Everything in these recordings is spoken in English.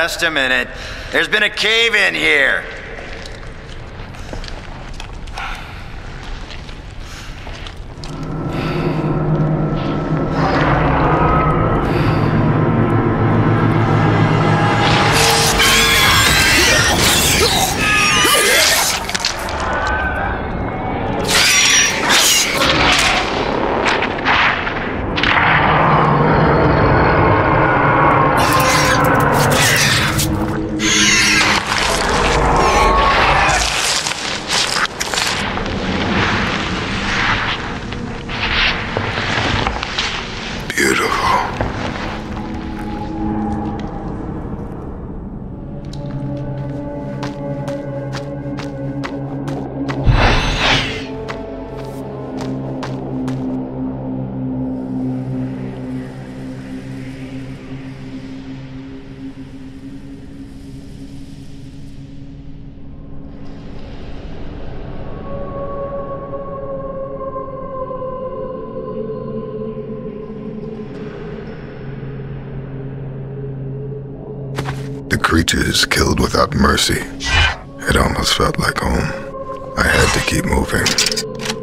Just a minute. There's been a cave in here. Home. I had to keep moving.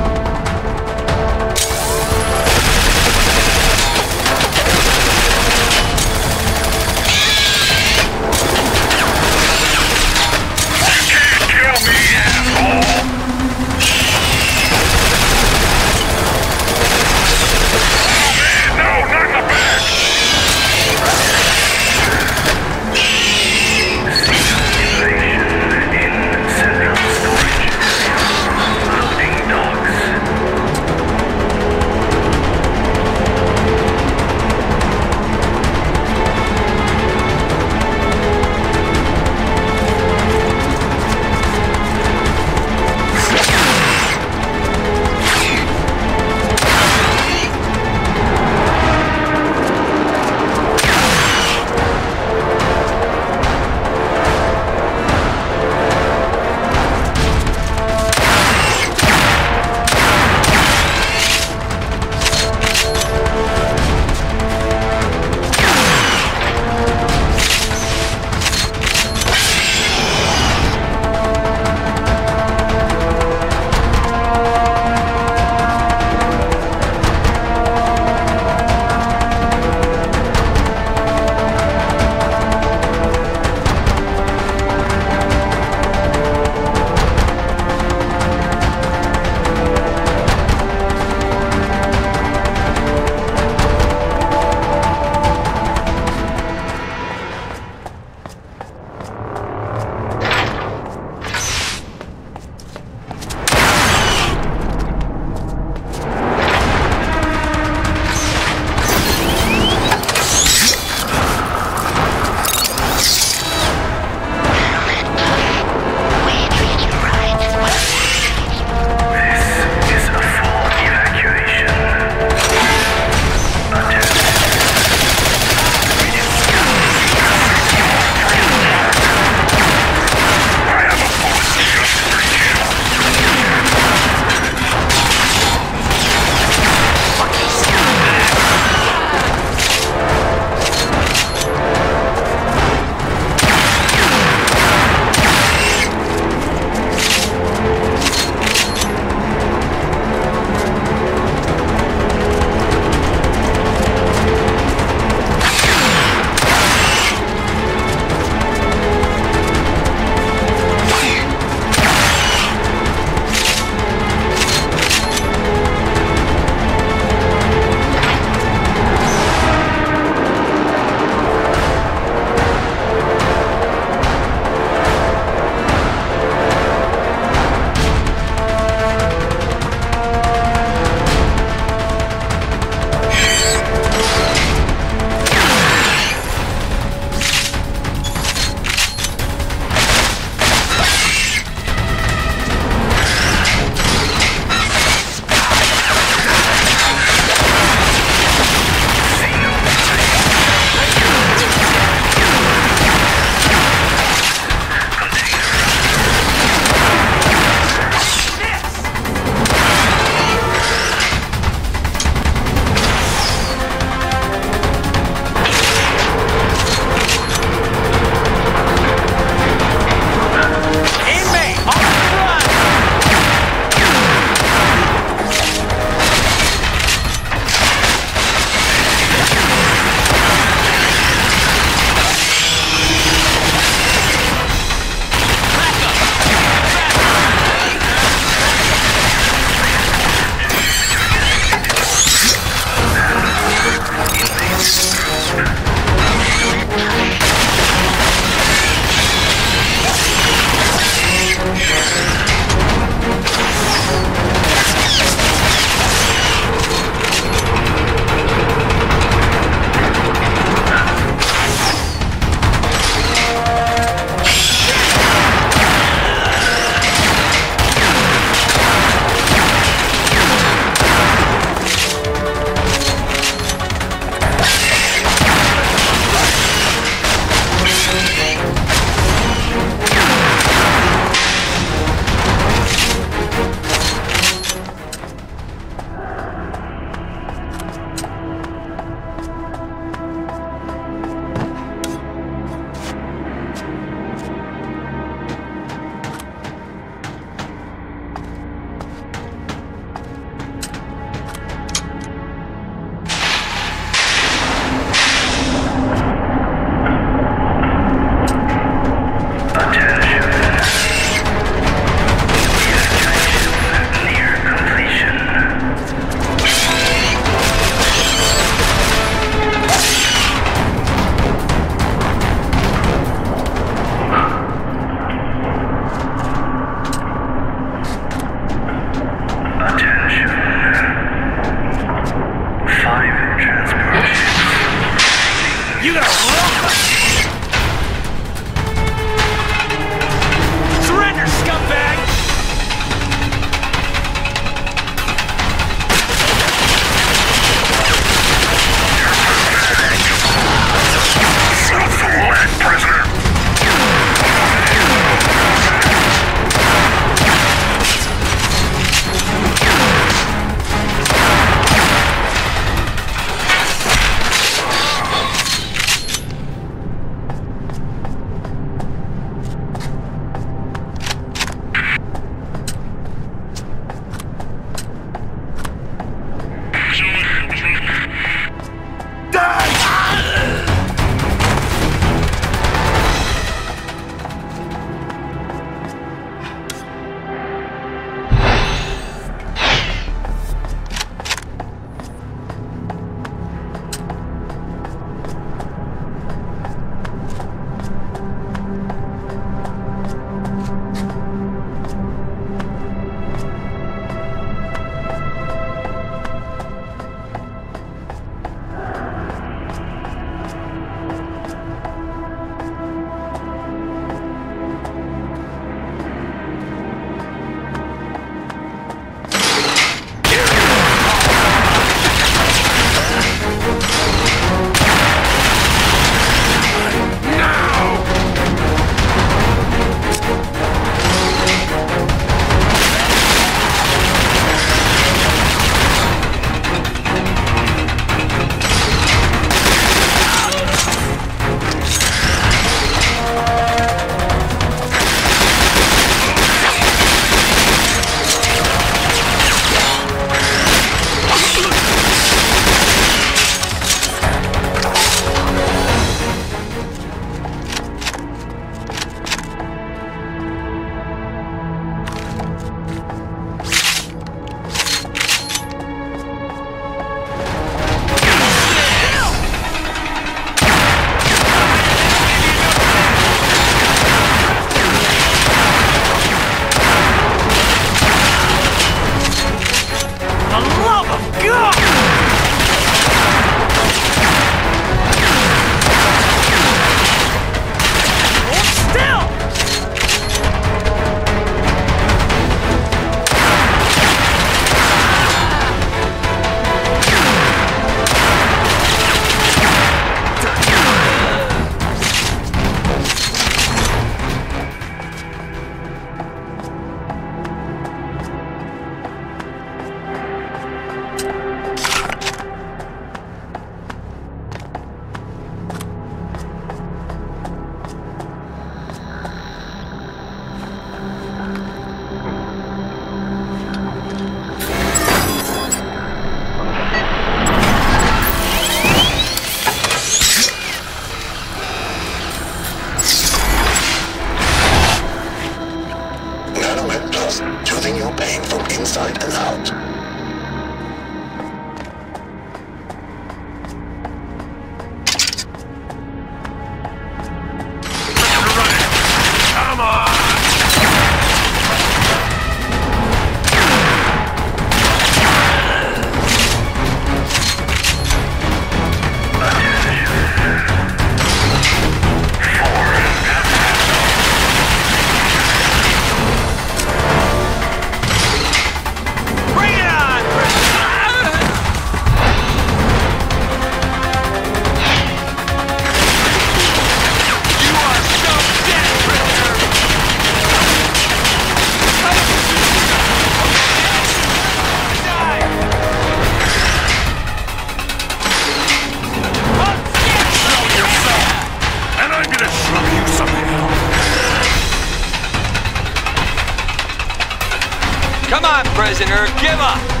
Prisoner, give up!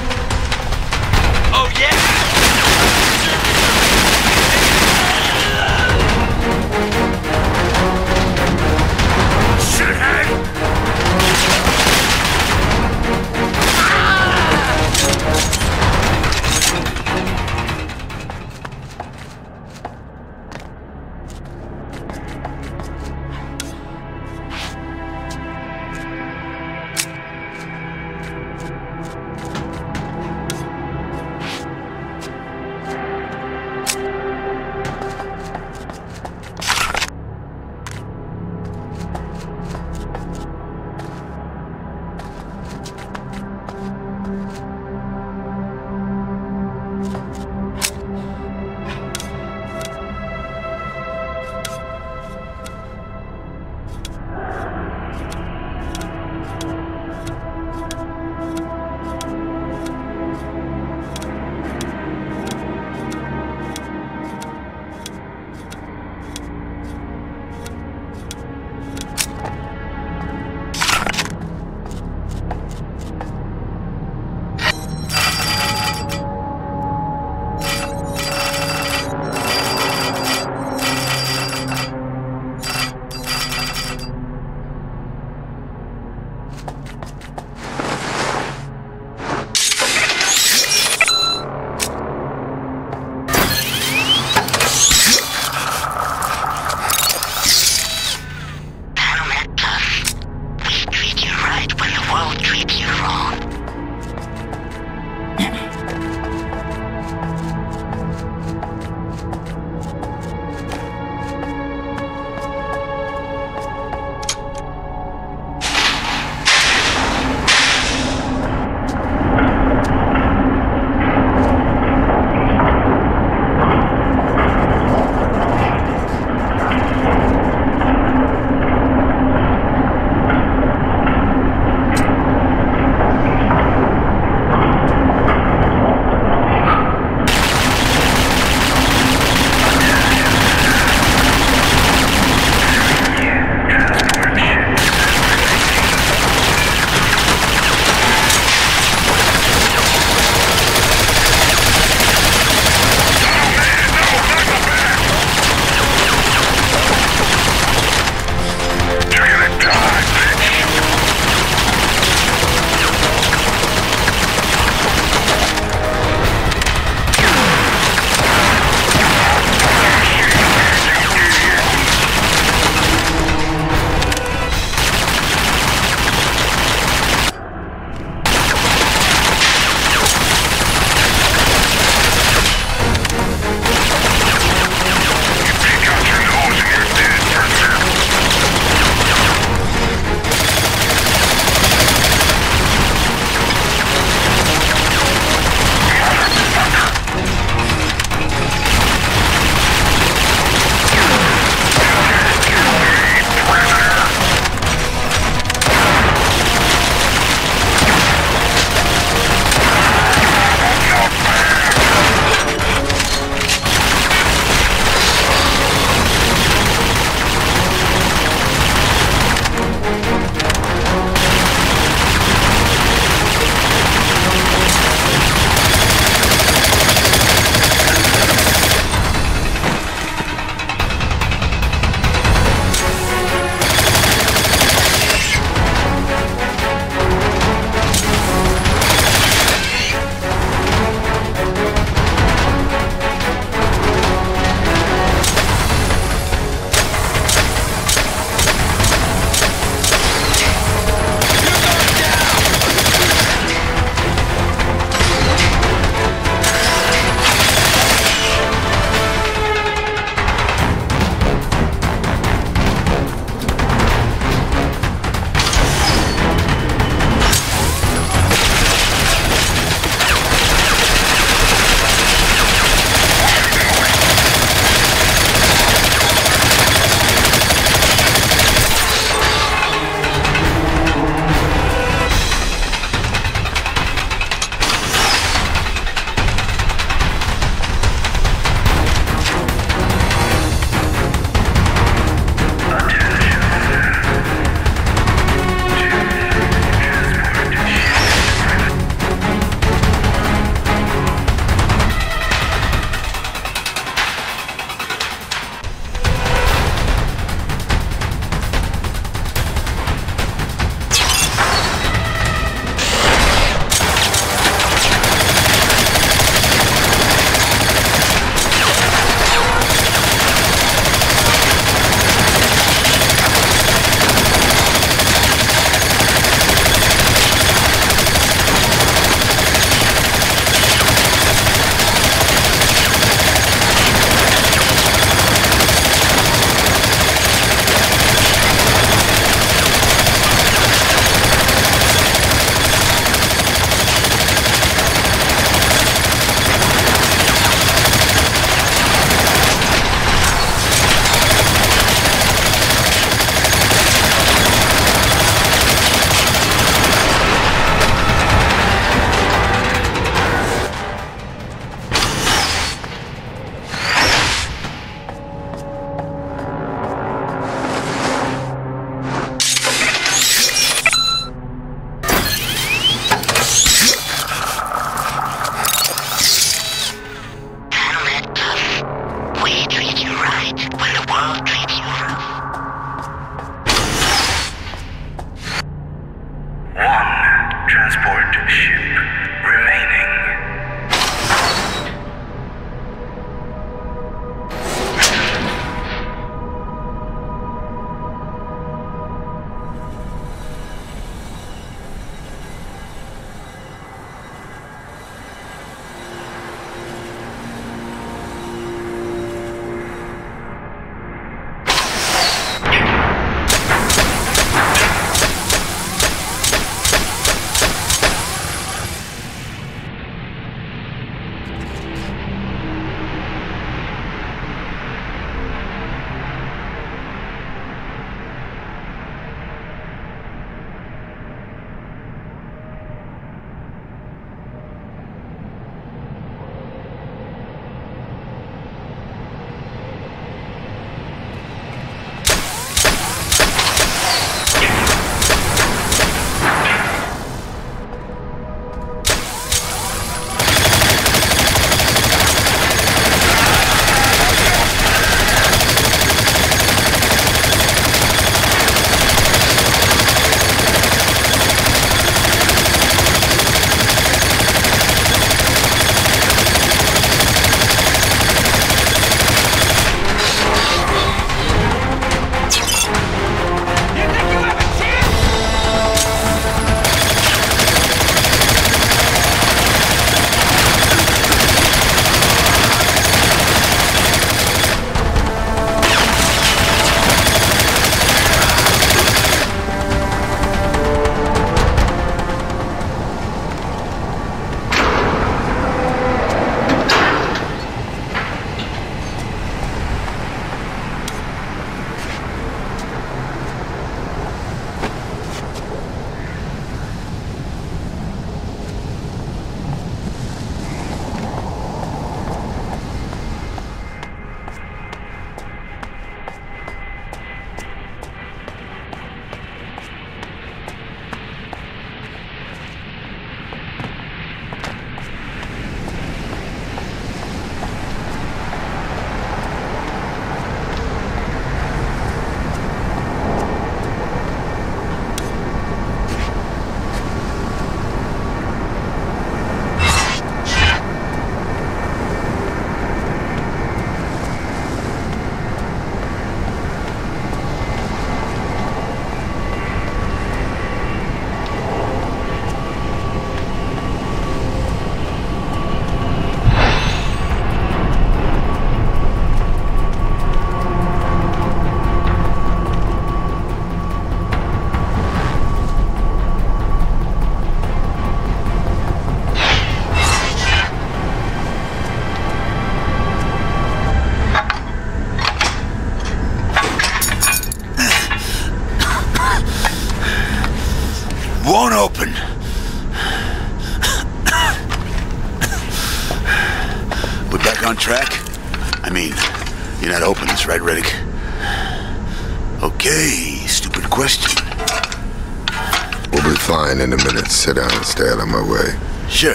Sit down and stay out of my way. Sure.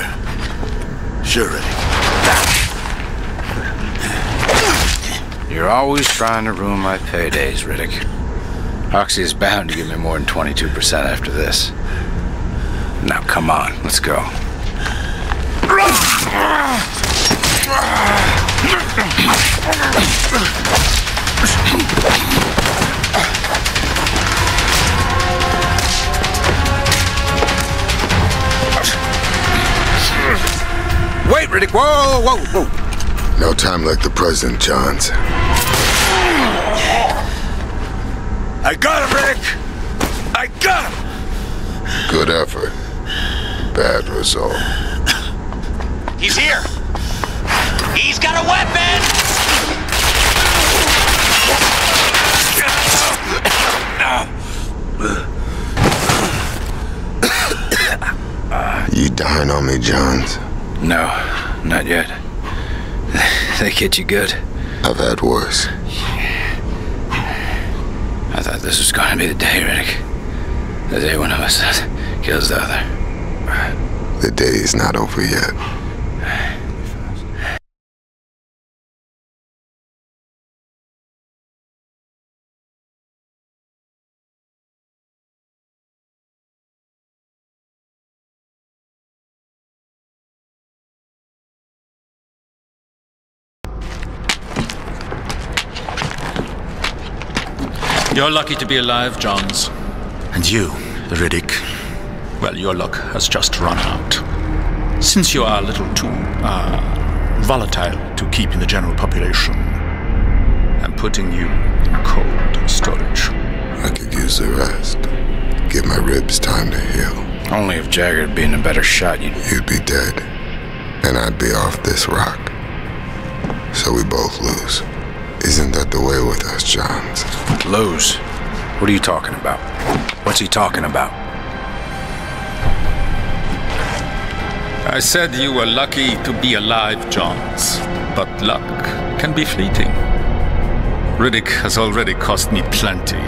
Sure, Riddick. You're always trying to ruin my paydays, Riddick. Hoxey is bound to give me more than 22% after this. Now, come on, let's go. Whoa, whoa, whoa! No time like the present, Johns. I got him, Riddick! I got him! Good effort. Bad result. He's here! He's got a weapon! You dying on me, Johns? No, not yet. They get you good. I've had worse. I thought this was going to be the day, Riddick. The day one of us kills the other. The day is not over yet. You're lucky to be alive, Johns. And you, Riddick, Well, your luck has just run out. Since you are a little too, uh, volatile to keep in the general population, I'm putting you in cold storage. I could use the rest. Give my ribs time to heal. Only if Jagger'd be in a better shot, you'd. You'd be dead. And I'd be off this rock. So we both lose. Isn't that the way with us, Johns? Lose. What are you talking about? What's he talking about? I said you were lucky to be alive, Johns. But luck can be fleeting. Riddick has already cost me plenty.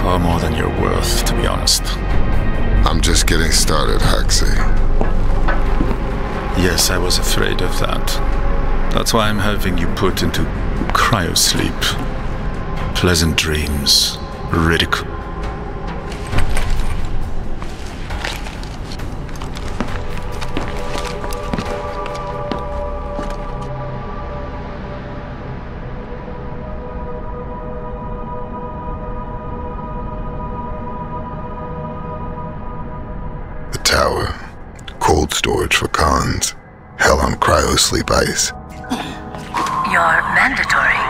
Far more than you're worth, to be honest. I'm just getting started, Hoxey. Yes, I was afraid of that. That's why I'm having you put into cryosleep. Pleasant dreams, Riddick. The tower. Cold storage for cons. Hell on cryosleep ice.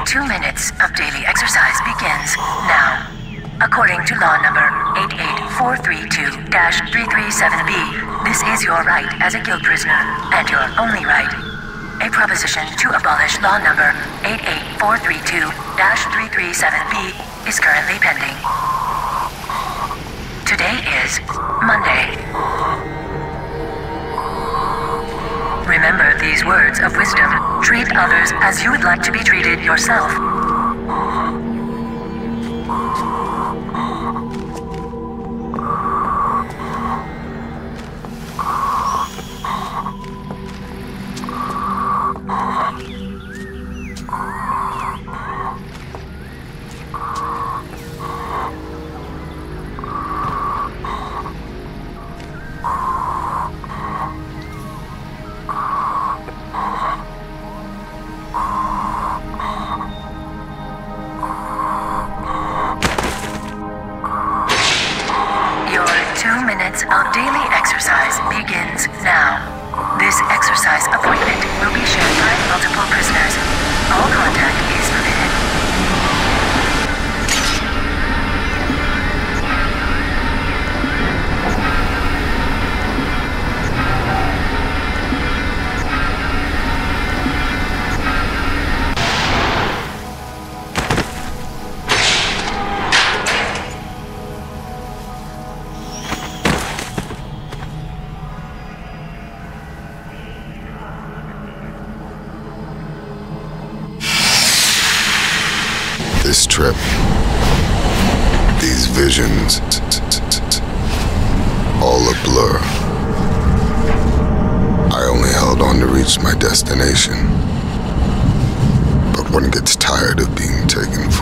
Two minutes of daily exercise begins now. According to law number 88432-337B, this is your right as a guild prisoner, and your only right. A proposition to abolish law number 88432-337B is currently pending. Today is Monday. Remember these words of wisdom. Treat others as you would like to be treated yourself. I only held on to reach my destination. But one gets tired of being taken for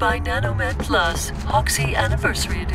by Nanomed Plus Hoxey Anniversary Edition.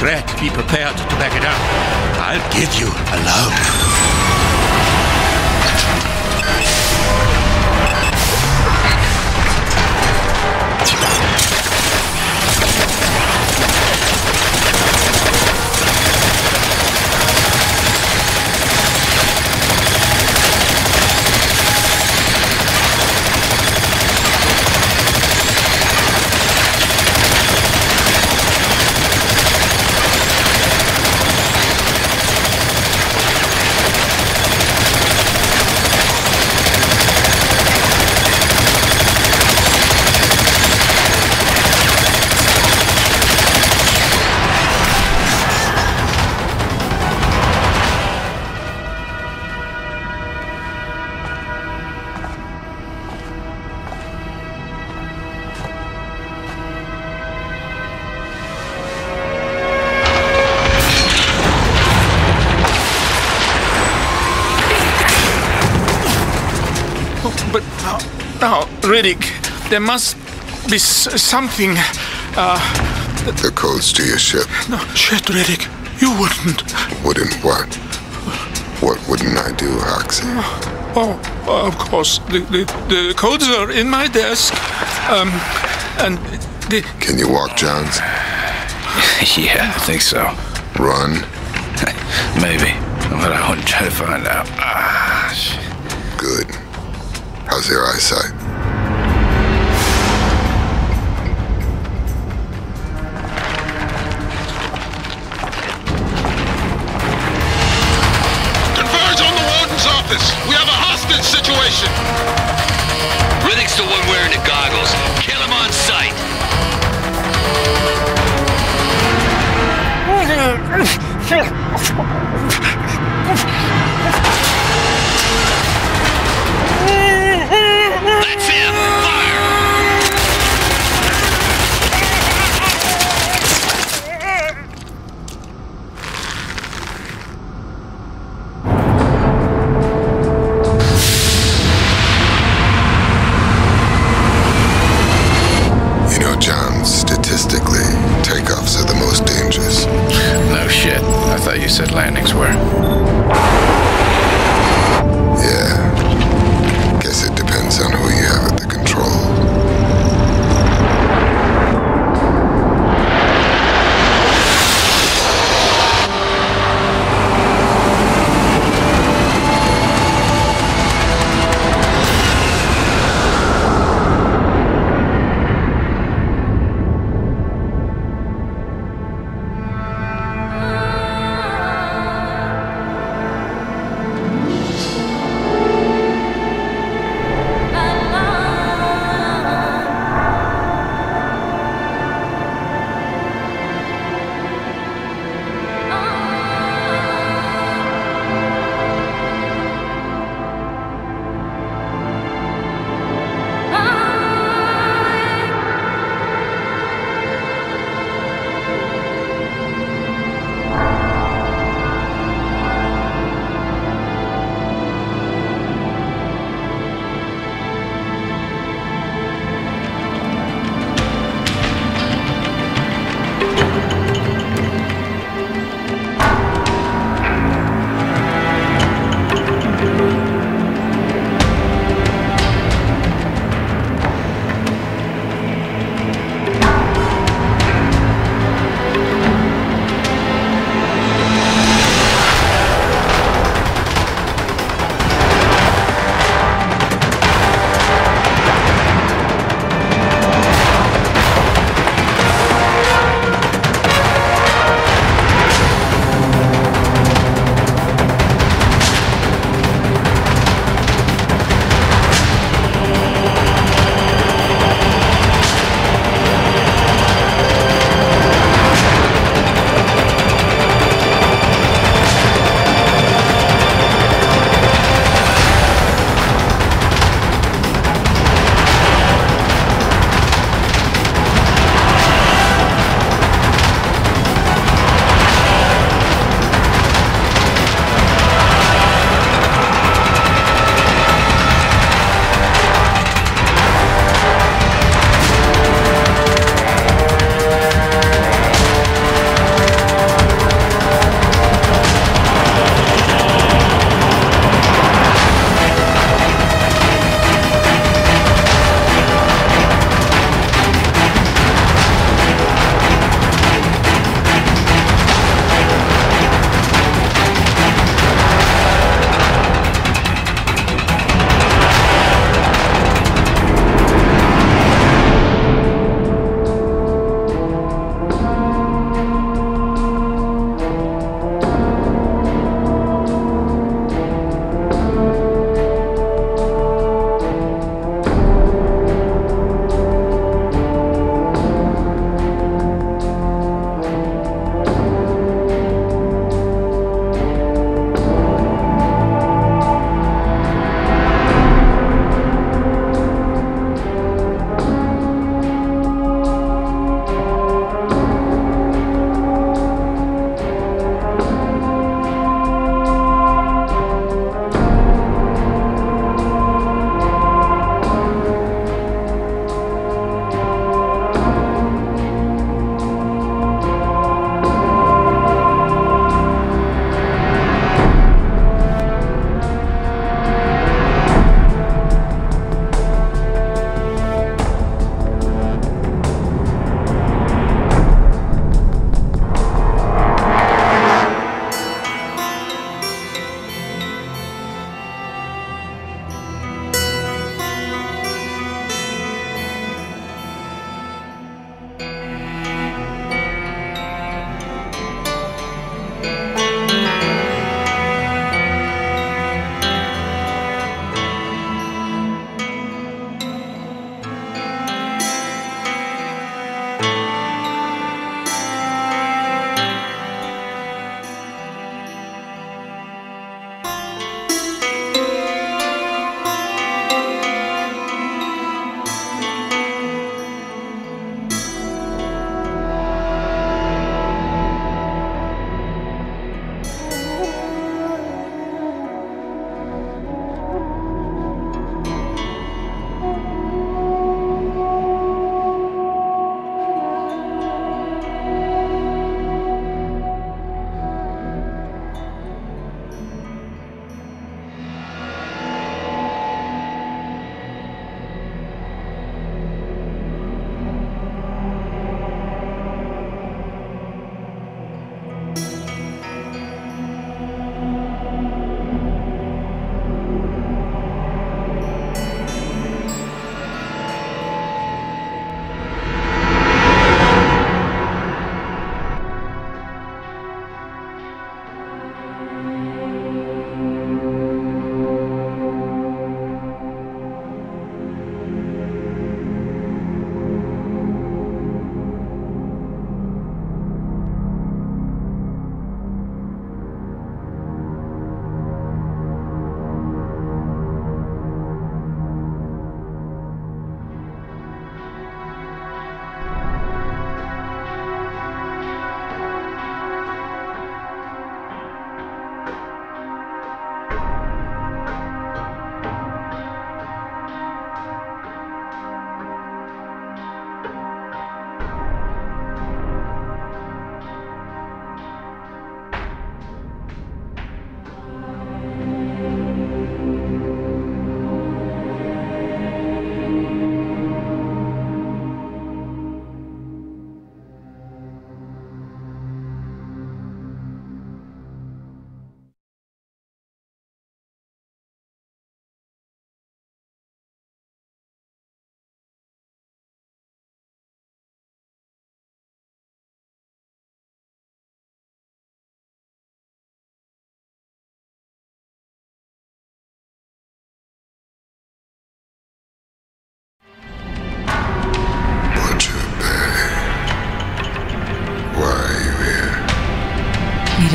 threat. Be prepared to back it up. I'll give you a load. Now, Riddick, there must be s- something. Uh, The codes to your ship. no, shit, Riddick. You wouldn't. Wouldn't what? What wouldn't I do, Hoxey? Oh, of course. The, the, the codes are in my desk. Um, and the. Can you walk, Johns? yeah, I think so. Run? Maybe. But I wouldn't try to find out. Ah, shit. Good. How's your eyesight? 停！不不不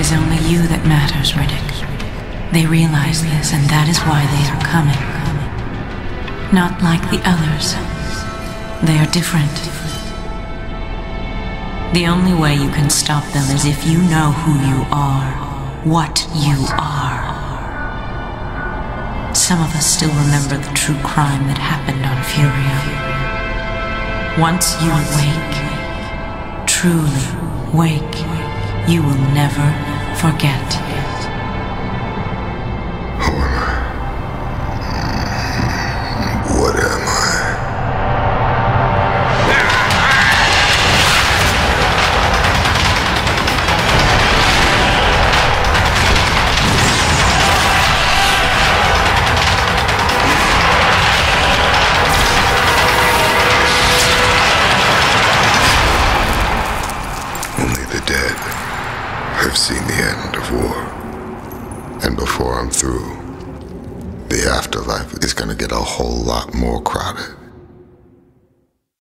is only you that matters, Riddick. They realize this, and that is why they are coming. Not like the others. They are different. The only way you can stop them is if you know who you are, what you are. Some of us still remember the true crime that happened on Furya. Once you wake, truly wake, you will never forget.